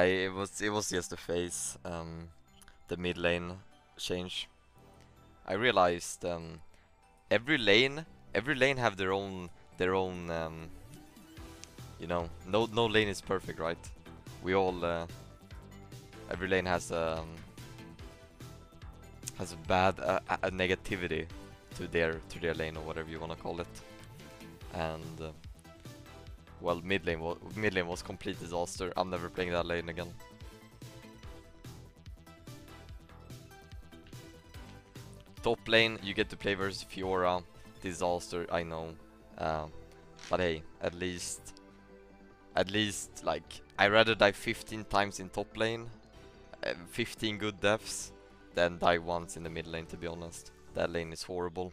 I, it was it was just a phase, um, the mid lane change. I realized um, every lane, every lane have their own their own. Um, you know, no no lane is perfect, right? We all uh, every lane has um, has a bad uh, a negativity to their to their lane or whatever you wanna call it, and. Uh, well, mid lane, was, mid lane was complete disaster. I'm never playing that lane again. Top lane, you get to play versus Fiora. Disaster, I know. Uh, but hey, at least... At least, like, i rather die 15 times in top lane, uh, 15 good deaths, than die once in the mid lane, to be honest. That lane is horrible.